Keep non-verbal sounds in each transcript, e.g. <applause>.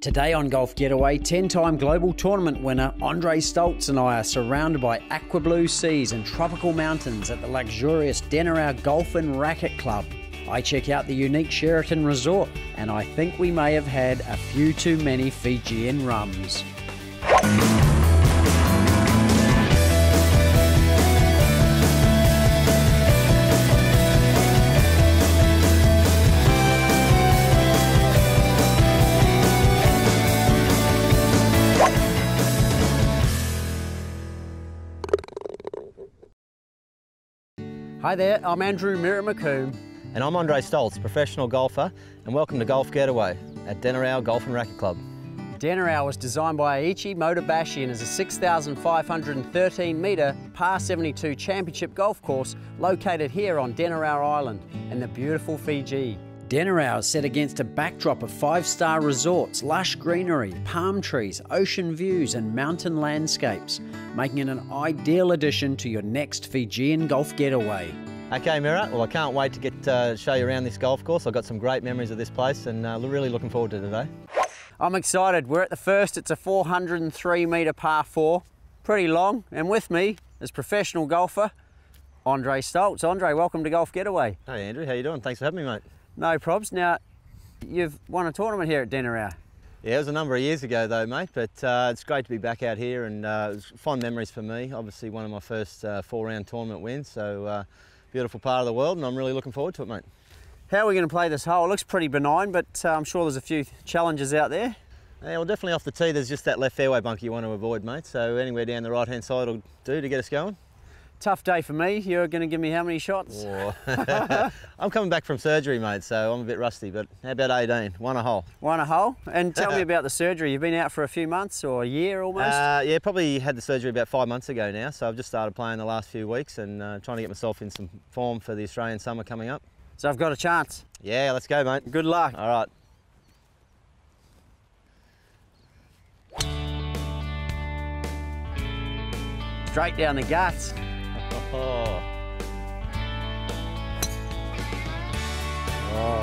Today on Golf Getaway, 10 time global tournament winner Andre Stolz and I are surrounded by aqua blue seas and tropical mountains at the luxurious Denarau Golf and Racquet Club. I check out the unique Sheraton Resort, and I think we may have had a few too many Fijian rums. Hi there, I'm Andrew Mirror McCombe. And I'm Andre Stolz, professional golfer, and welcome to Golf Getaway at Denarau Golf and Racquet Club. Denarau was designed by Eiichi Motohashi and is a 6,513 metre par 72 championship golf course located here on Denarau Island in the beautiful Fiji. Denarau is set against a backdrop of five-star resorts, lush greenery, palm trees, ocean views and mountain landscapes, making it an ideal addition to your next Fijian golf getaway. Okay, Mirror, well I can't wait to get uh, show you around this golf course. I've got some great memories of this place and uh, really looking forward to today. I'm excited. We're at the first. It's a 403 metre par four, pretty long. And with me is professional golfer Andre Stolz. Andre, welcome to Golf Getaway. Hey Andrew, how you doing? Thanks for having me, mate. No probs. Now, you've won a tournament here at Denarau. Yeah, it was a number of years ago though, mate, but uh, it's great to be back out here and uh, fond memories for me. Obviously one of my first uh, four-round tournament wins, so uh, beautiful part of the world and I'm really looking forward to it, mate. How are we going to play this hole? It looks pretty benign, but uh, I'm sure there's a few challenges out there. Yeah, well, definitely off the tee, there's just that left fairway bunker you want to avoid, mate. So anywhere down the right-hand side will do to get us going. Tough day for me. You're going to give me how many shots? <laughs> I'm coming back from surgery, mate, so I'm a bit rusty, but how about 18? One a hole. One a hole? And tell me <laughs> about the surgery. You've been out for a few months or a year almost? Uh, yeah, probably had the surgery about five months ago now, so I've just started playing the last few weeks and uh, trying to get myself in some form for the Australian summer coming up. So I've got a chance? Yeah, let's go, mate. Good luck. All right. Straight down the guts. Oh.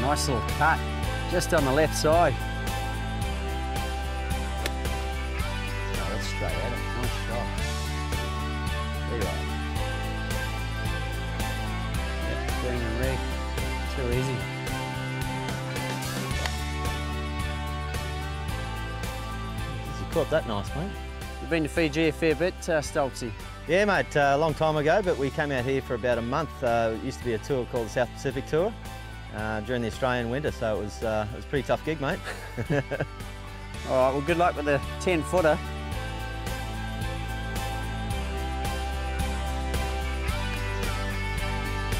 Nice little cut, just on the left side. Oh, that's straight at it. Nice shot. There you are. Yep, green and red. Too easy. You caught that nice, mate. You've been to Fiji a fair bit, uh, Stolzy. Yeah, mate, uh, a long time ago, but we came out here for about a month. Uh, it used to be a tour called the South Pacific Tour uh, during the Australian winter, so it was, uh, it was a pretty tough gig, mate. <laughs> <laughs> All right, well, good luck with the 10 footer.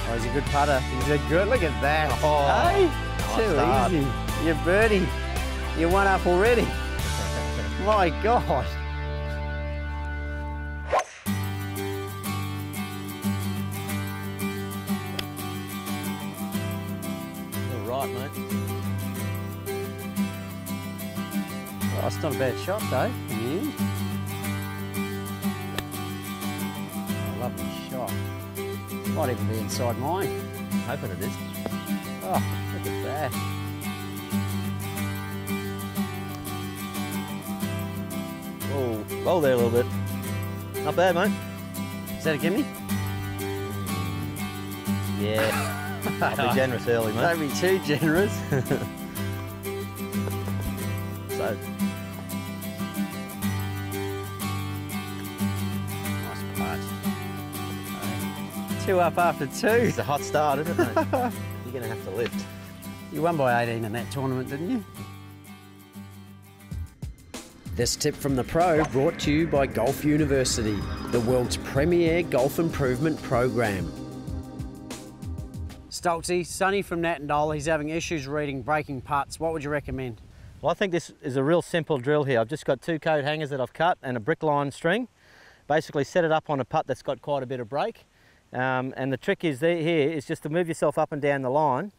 Oh, he's a good putter. He's a good, look at that. Oh, hey, nice too start. easy. You're birdie. You're one up already. <laughs> My God. That's not eh? mm. a bad shot though. Yeah. Lovely shot. Might even be inside mine. Hoping it is. Oh, look at that. Oh, roll there a little bit. Not bad, mate. Is that a gimme? Yeah. I'll <laughs> be generous early, mate. Don't be too generous. <laughs> Two up after two. it's a hot start, isn't it. <laughs> You're going to have to lift. You won by 18 in that tournament, didn't you? This tip from the pro brought to you by Golf University, the world's premier golf improvement program. Stolzy, Sonny from Nattendale, he's having issues reading breaking putts. What would you recommend? Well, I think this is a real simple drill here. I've just got two coat hangers that I've cut and a brick line string. Basically set it up on a putt that's got quite a bit of break. Um, and the trick is there, here is just to move yourself up and down the line,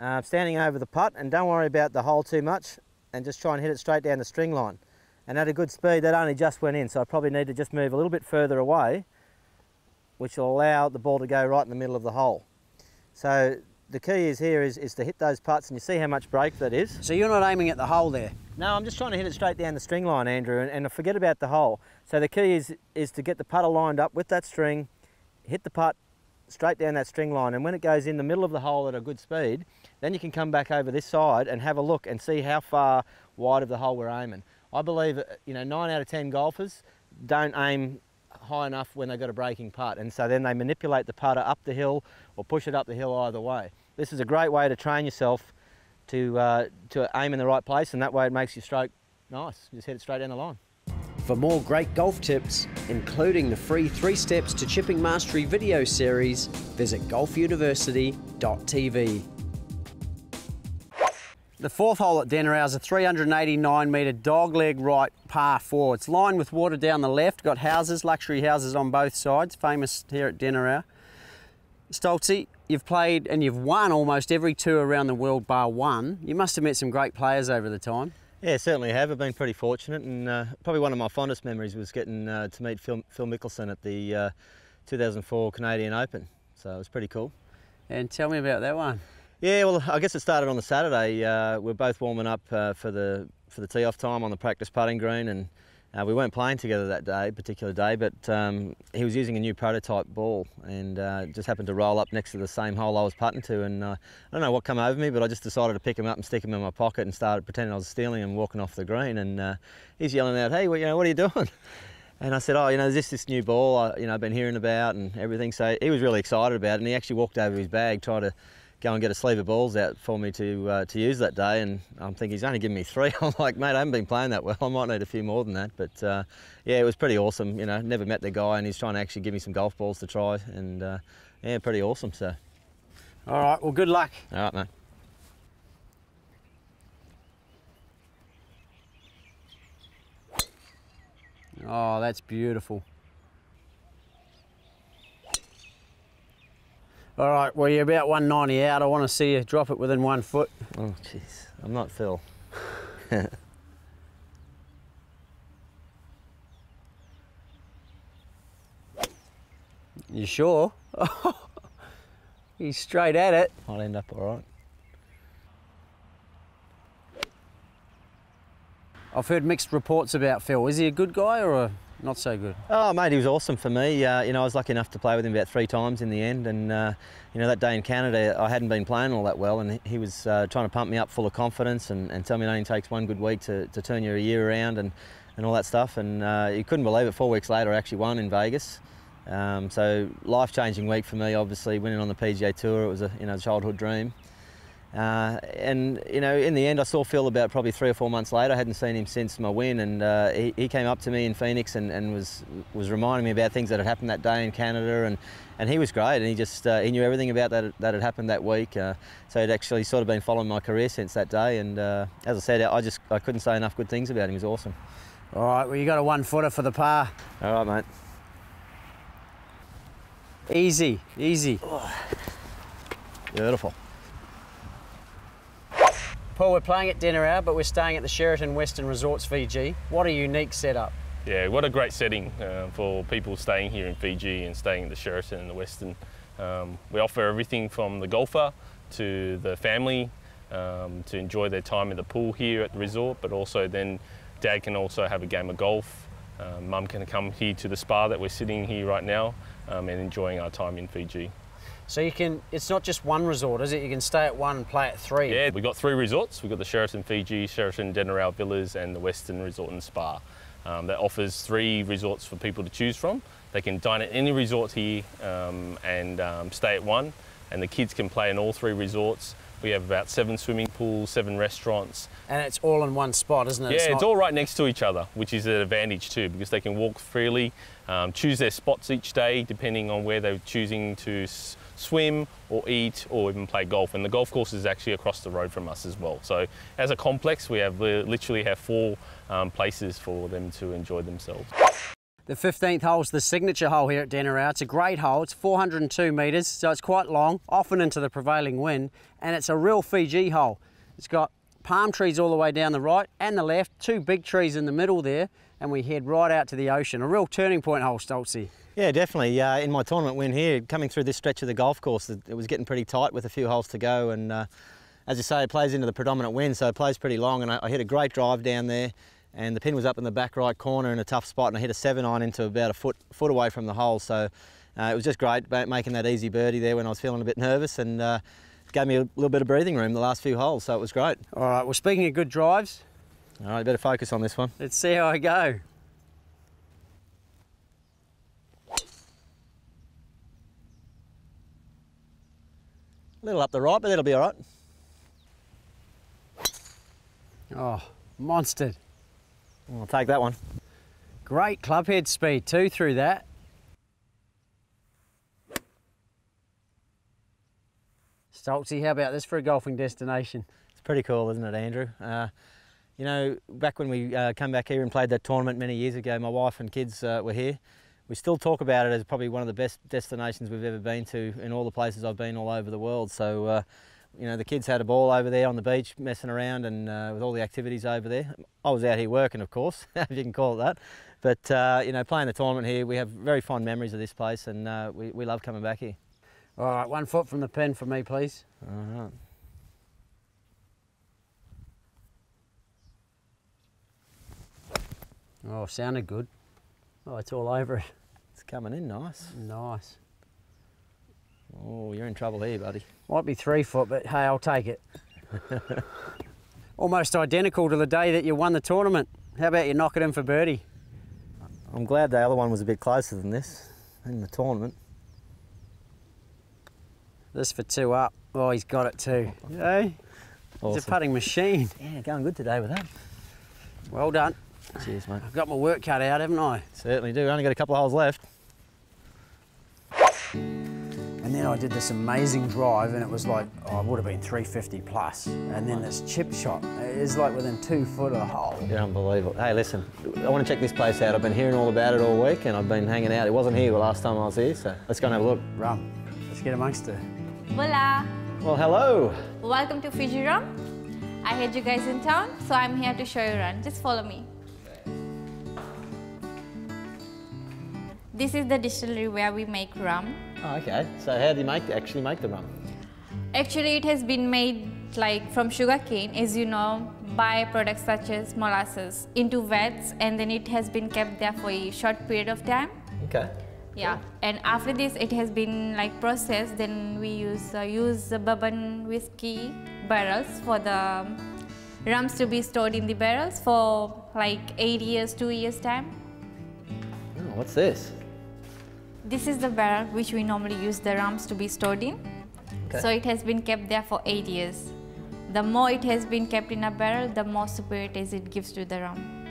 uh, standing over the putt, and don't worry about the hole too much, and just try and hit it straight down the string line. And at a good speed, that only just went in, so I probably need to just move a little bit further away, which will allow the ball to go right in the middle of the hole. So the key is here is, is to hit those putts, and you see how much break that is. So you're not aiming at the hole there? No, I'm just trying to hit it straight down the string line, Andrew, and, and forget about the hole. So the key is is to get the putter lined up with that string, hit the putt straight down that string line, and when it goes in the middle of the hole at a good speed, then you can come back over this side and have a look and see how far wide of the hole we're aiming. I believe, you know, nine out of 10 golfers don't aim high enough when they've got a breaking putt, and so then they manipulate the putter up the hill or push it up the hill either way. This is a great way to train yourself to, uh, to aim in the right place and that way it makes your stroke nice. Just hit it straight down the line. For more great golf tips, including the free three steps to chipping mastery video series, visit golfuniversity.tv. The fourth hole at Denarau is a 389 metre dogleg right par four. It's lined with water down the left, got houses, luxury houses on both sides, famous here at Denarau. Stolzy, you've played and you've won almost every tour around the world bar one. You must have met some great players over the time. Yeah, certainly have. I've been pretty fortunate, and uh, probably one of my fondest memories was getting uh, to meet Phil, Phil Mickelson at the uh, 2004 Canadian Open. So it was pretty cool. And tell me about that one. Yeah, well, I guess it started on the Saturday. Uh, we're both warming up uh, for the for the tee off time on the practice putting green, and uh, we weren't playing together that day, particular day, but um, he was using a new prototype ball and uh, just happened to roll up next to the same hole I was putting to. And uh, I don't know what came over me, but I just decided to pick him up and stick him in my pocket and started pretending I was stealing him, walking off the green. And uh, he's yelling out, "Hey, what, you know, what are you doing?" <laughs> And I said, "Oh, you know, this this new ball, I, you know, I've been hearing about and everything." So he was really excited about it, and he actually walked over his bag, tried to go and get a sleeve of balls out for me to uh, to use that day. And I'm thinking he's only given me three. <laughs> I'm like, mate, I haven't been playing that well. I might need a few more than that. But uh, yeah, it was pretty awesome. You know, never met the guy, and he's trying to actually give me some golf balls to try. And uh, yeah, pretty awesome. So. All right. Well, good luck. All right, mate. Oh, that's beautiful. All right, well, you're about 190 out. I want to see you drop it within one foot. Oh, jeez. I'm not Phil. <laughs> you sure? <laughs> He's straight at it. I'll end up all right. I've heard mixed reports about Phil. Is he a good guy or a not so good? Oh, mate, he was awesome for me. Uh, you know, I was lucky enough to play with him about three times in the end. And, uh, you know, that day in Canada, I hadn't been playing all that well. And he was uh, trying to pump me up full of confidence and, and, tell me it only takes one good week to, to turn your year around and, and all that stuff. And uh, you couldn't believe it. Four weeks later, I actually won in Vegas. Um, so life-changing week for me, obviously, winning on the PGA Tour. It was a you know, childhood dream. Uh, and you know, in the end, I saw Phil about probably three or four months later. I hadn't seen him since my win, and uh, he, he, came up to me in Phoenix and, and, was was reminding me about things that had happened that day in Canada, and, and he was great. And he just uh, he knew everything about that that had happened that week. Uh, so he'd actually sort of been following my career since that day. And uh, as I said, I just I couldn't say enough good things about him. He was awesome. All right, well you got a one footer for the par. All right, mate. Easy, easy. Beautiful. Paul, we're playing at Denarau, but we're staying at the Sheraton Westin Resorts Fiji. What a unique setup. Yeah, what a great setting uh, for people staying here in Fiji and staying at the Sheraton and the Westin. Um, we offer everything from the golfer to the family um, to enjoy their time in the pool here at the resort, but also then dad can also have a game of golf. Um, Mum can come here to the spa that we're sitting here right now um, and enjoying our time in Fiji. So you can, it's not just one resort, is it? You can stay at one and play at three. Yeah, we've got three resorts. We've got the Sheraton Fiji, Sheraton Denarau Villas and the Westin Resort and Spa. Um, that offers three resorts for people to choose from. They can dine at any resort here um, and um, stay at one and the kids can play in all three resorts. We have about seven swimming pools, seven restaurants. And it's all in one spot, isn't it? Yeah, it's, it's all right next to each other, which is an advantage too, because they can walk freely, um, choose their spots each day, depending on where they're choosing to swim or eat or even play golf. And the golf course is actually across the road from us as well. So as a complex, we have literally have four um, places for them to enjoy themselves. The 15th hole is the signature hole here at Denarau. It's a great hole. It's 402 metres, so it's quite long, often into the prevailing wind, and it's a real Fiji hole. It's got palm trees all the way down the right and the left, two big trees in the middle there, and we head right out to the ocean. A real turning point hole, Stolzy. Yeah, definitely. Uh, in my tournament win here, coming through this stretch of the golf course, it was getting pretty tight with a few holes to go, and uh, as you say, it plays into the predominant wind, so it plays pretty long. And I, I hit a great drive down there, and the pin was up in the back right corner in a tough spot, and I hit a seven iron into about a foot foot away from the hole. So uh, it was just great making that easy birdie there when I was feeling a bit nervous, and uh, gave me a little bit of breathing room the last few holes. So it was great. All right. Well, speaking of good drives, all right, better focus on this one. Let's see how I go. Little up the right, but that'll be all right. Oh, monstered. I'll take that one. Great club head speed too through that. Stolzy, how about this for a golfing destination? It's pretty cool, isn't it, Andrew? Uh, you know, back when we uh, came back here and played that tournament many years ago, my wife and kids uh, were here. We still talk about it as probably one of the best destinations we've ever been to in all the places I've been all over the world. So uh, you know, the kids had a ball over there on the beach messing around and uh, with all the activities over there. I was out here working, of course, <laughs> if you can call it that. But, uh, you know, playing the tournament here, we have very fond memories of this place and uh, we, we love coming back here. All right, one foot from the pen for me, please. All right. Oh, sounded good. Oh, it's all over it. Coming in nice. Nice. Oh, you're in trouble here, buddy. Might be three foot, but hey, I'll take it. <laughs> Almost identical to the day that you won the tournament. How about you knock it in for birdie? I'm glad the other one was a bit closer than this in the tournament. This for two up. Oh, he's got it too. Hey, awesome. He's a putting machine. Yeah, going good today with that. Well done. Cheers, mate. I've got my work cut out, haven't I? Certainly do. Only got a couple of holes left. And then I did this amazing drive and it was like, oh, it would have been 350 plus. And then this chip shot is like within two foot of the hole. You're unbelievable. Hey, listen, I want to check this place out. I've been hearing all about it all week and I've been hanging out. It wasn't here the last time I was here, so let's go and have a look. Rum. Let's get amongst it. Hola. Well, hello. Welcome to Fiji Rum. I heard you guys in town, so I'm here to show you around. Just follow me. This is the distillery where we make rum. Oh, okay. So how do you make actually make the rum? Actually, it has been made like from sugarcane, as you know, by products such as molasses into vats, and then it has been kept there for a short period of time. Okay. Yeah, cool. and after this, it has been like processed. Then we use uh, use the bourbon whiskey barrels for the rums to be stored in the barrels for like eight years, two years time. Oh, what's this? This is the barrel which we normally use the rums to be stored in. Okay. So it has been kept there for eight years. The more it has been kept in a barrel, the more superior taste it gives to the rum.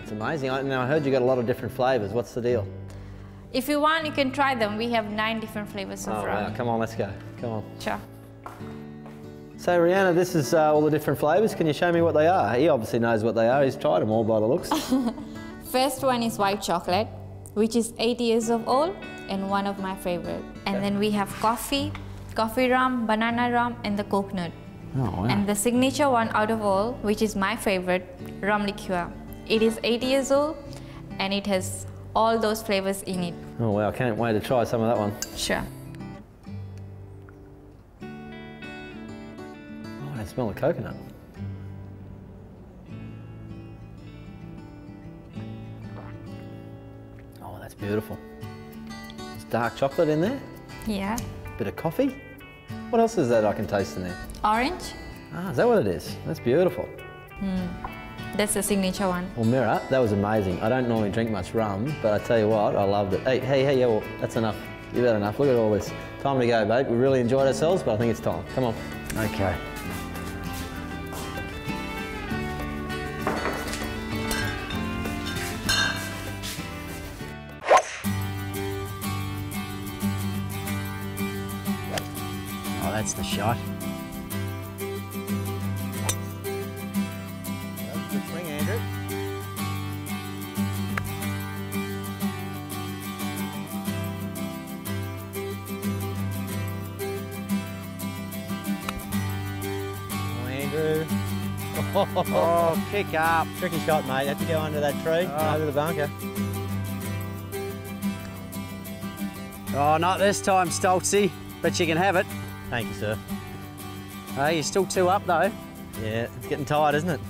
It's amazing. I, now I heard you got a lot of different flavours. What's the deal? If you want, you can try them. We have nine different flavours of oh, rum. Wow. Come on, let's go. Come on. Sure. So Rihanna, this is uh, all the different flavours. Can you show me what they are? He obviously knows what they are. He's tried them all by the looks. <laughs> First one is white chocolate, which is eight years of old and one of my favorite. And then we have coffee, coffee rum, banana rum, and the coconut. Oh, wow. And the signature one out of all, which is my favorite, rum liqueur. It is eight years old and it has all those flavors in it. Oh wow, I can't wait to try some of that one. Sure. Oh, I smell the coconut. That's beautiful dark chocolate in there. Yeah. Bit of coffee. What else is that I can taste in there? Orange. Ah, is that what it is? That's beautiful. Mm. That's the signature one. Well, Mirror, that was amazing. I don't normally drink much rum, but I tell you what, I loved it. Hey, hey, hey, yeah, well, that's enough. You've had enough. Look at all this. Time to go, babe. We really enjoyed ourselves, but I think it's time. Come on. Okay. Shot. Good swing, Andrew. Oh, Andrew. <laughs> Oh, kick up. Tricky shot, mate. Have to go under that tree, ah. oh. over the bunker. Oh, not this time, Stolzy, but you can have it. Thank you, sir. Hey, you're still two up though. Yeah, it's getting tired, isn't it?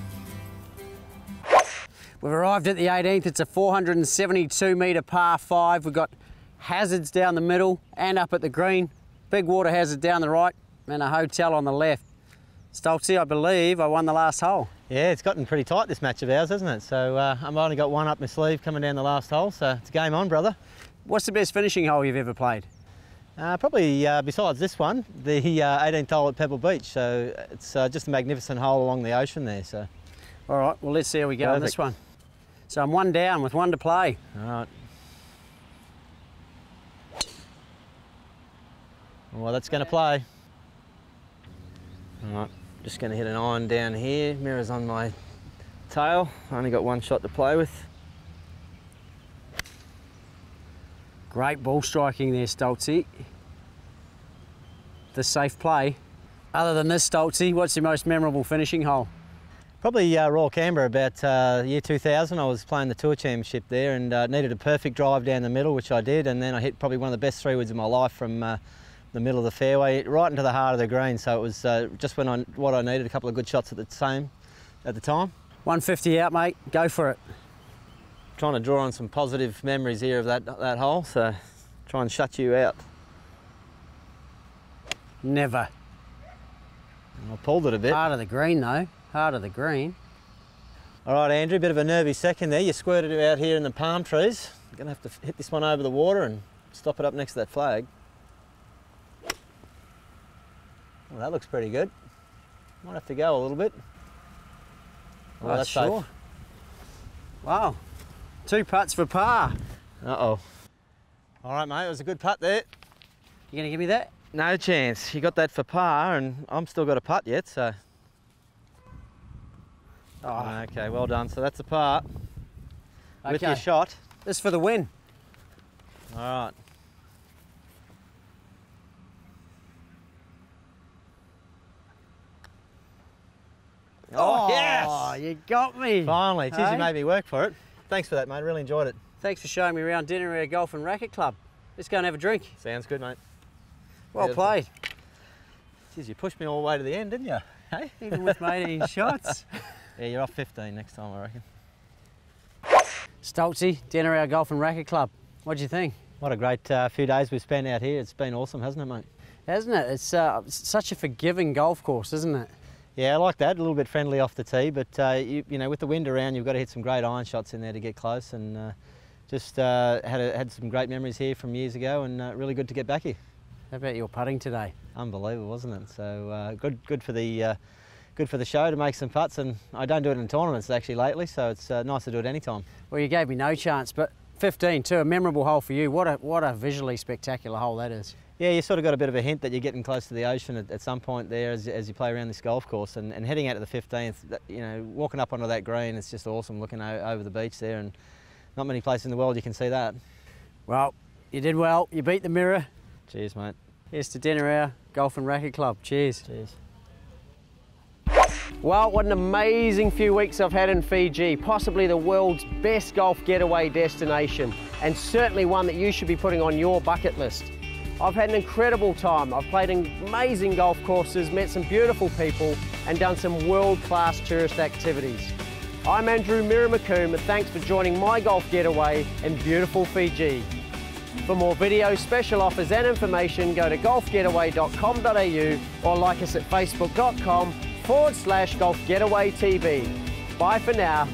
We've arrived at the 18th. It's a 472 metre par five. We've got hazards down the middle and up at the green. Big water hazard down the right and a hotel on the left. Stolzy, I believe I won the last hole. Yeah, it's gotten pretty tight this match of ours, hasn't it? So uh, I've only got one up my sleeve coming down the last hole, so it's game on, brother. What's the best finishing hole you've ever played? Uh, probably uh, besides this one, the uh, 18th hole at Pebble Beach. So it's uh, just a magnificent hole along the ocean there. So. All right, well, let's see how we go on this one. So I'm one down with one to play. All right. Well, that's going to play. All right, just going to hit an iron down here. Mirror's on my tail. I only got one shot to play with. Great ball striking there, Stolzy. The safe play. Other than this, Stolzy, what's your most memorable finishing hole? Probably uh, Royal Canberra about uh, year 2000. I was playing the Tour Championship there and uh, needed a perfect drive down the middle, which I did, and then I hit probably one of the best three woods of my life from uh, the middle of the fairway right into the heart of the green. So it was uh, just when I, what I needed, a couple of good shots at the same at the time. 150 out, mate. Go for it. Trying to draw on some positive memories here of that that hole, so try and shut you out. Never. I pulled it a bit. Heart of the green, though. Heart of the green. All right, Andrew, a bit of a nervy second there. You squirted it out here in the palm trees. You're to have to hit this one over the water and stop it up next to that flag. Well, that looks pretty good. Might have to go a little bit. Oh, Oh, that's sure. safe. Wow. Two putts for par. Uh-oh. All right, mate, it was a good putt there. You gonna give me that? No chance. You got that for par, and I'm still got a putt yet, so. Oh, Okay, well done. So that's a par with your shot. This for the win. All right. Oh, yes! Oh, you got me. Finally, geez, Hey? you made me work for it. Thanks for that, mate. Really enjoyed it. Thanks for showing me around Denarau Golf and Racquet Club. Let's go and have a drink. Sounds good, mate. Well Beautiful. played. Geez, you pushed me all the way to the end, didn't you? Hey? Even with my 18 <laughs> shots. Yeah, you're off 15 next time, I reckon. Stolzy, Dinner Area Golf and Racket Club. What do you think? What a great uh, few days we've spent out here. It's been awesome, hasn't it, mate? Hasn't it? It's uh, such a forgiving golf course, isn't it? Yeah, I like that. A little bit friendly off the tee, but uh, you, you know, with the wind around, you've got to hit some great iron shots in there to get close. And uh, just uh, had a, had some great memories here from years ago, and uh, really good to get back here. How about your putting today? Unbelievable, wasn't it? So uh, good, good for the uh, good for the show to make some putts. And I don't do it in tournaments actually lately, so it's uh, nice to do it anytime. Well, you gave me no chance, but 15 too, a memorable hole for you. What a what a visually spectacular hole that is. Yeah, you sort of got a bit of a hint that you're getting close to the ocean at, at some point there as, as you play around this golf course and, and heading out to the 15th, that, you know, walking up onto that green, it's just awesome looking over the beach there and not many places in the world you can see that. Well, you did well. You beat the mirror. Cheers, mate. Here's to Dinner Hour Golf and Racket Club. Cheers. Cheers. Well, what an amazing few weeks I've had in Fiji, possibly the world's best golf getaway destination, and certainly one that you should be putting on your bucket list. I've had an incredible time. I've played amazing golf courses, met some beautiful people, and done some world-class tourist activities. I'm Andrew Mirror McCombe, and thanks for joining my golf getaway in beautiful Fiji. For more videos, special offers and information, go to golfgetaway.com.au or like us at facebook.com forward slash golf getaway TV. Bye for now